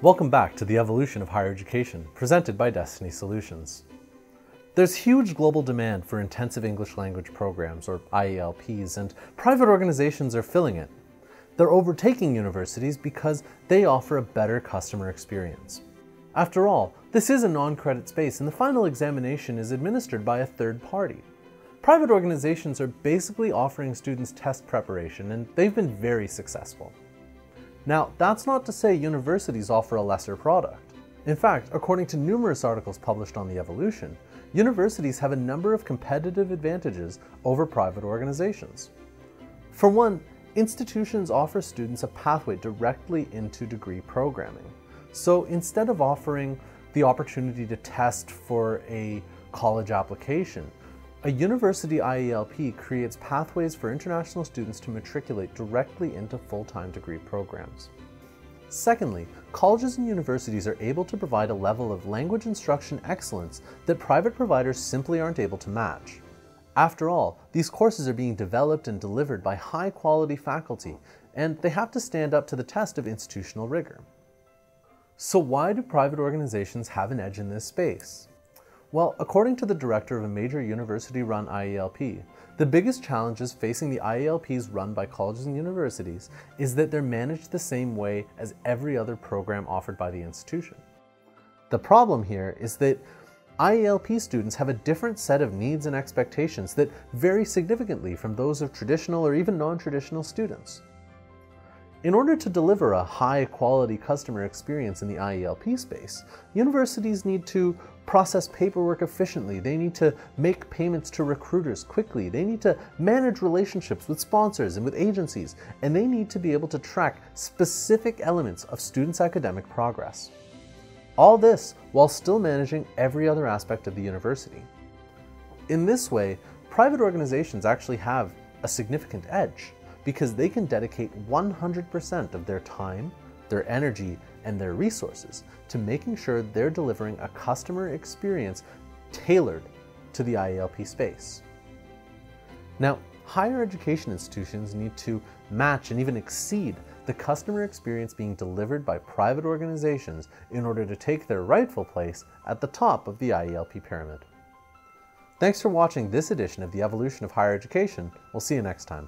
Welcome back to the evolution of higher education, presented by Destiny Solutions. There's huge global demand for intensive English language programs, or IELPs, and private organizations are filling it. They're overtaking universities because they offer a better customer experience. After all, this is a non-credit space and the final examination is administered by a third party. Private organizations are basically offering students test preparation and they've been very successful. Now, that's not to say universities offer a lesser product. In fact, according to numerous articles published on the EvoLLLution, universities have a number of competitive advantages over private organizations. For one, institutions offer students a pathway directly into degree programming. So instead of offering the opportunity to test for a college application, a university IELP creates pathways for international students to matriculate directly into full-time degree programs. Secondly, colleges and universities are able to provide a level of language instruction excellence that private providers simply aren't able to match. After all, these courses are being developed and delivered by high quality faculty, and they have to stand up to the test of institutional rigor. So why do private organizations have an edge in this space? Well, according to the director of a major university-run IELP, the biggest challenges facing the IELPs run by colleges and universities is that they're managed the same way as every other program offered by the institution. The problem here is that IELP students have a different set of needs and expectations that vary significantly from those of traditional or even non-traditional students. In order to deliver a high quality customer experience in the IELP space, universities need to process paperwork efficiently, they need to make payments to recruiters quickly, they need to manage relationships with sponsors and with agencies, and they need to be able to track specific elements of students' academic progress. All this while still managing every other aspect of the university. In this way, private organizations actually have a significant edge because they can dedicate 100% of their time, their energy, and their resources to making sure they're delivering a customer experience tailored to the IELP space. Now, higher education institutions need to match and even exceed the customer experience being delivered by private organizations in order to take their rightful place at the top of the IELP pyramid. Thanks for watching this edition of the Evolution of Higher Education. We'll see you next time.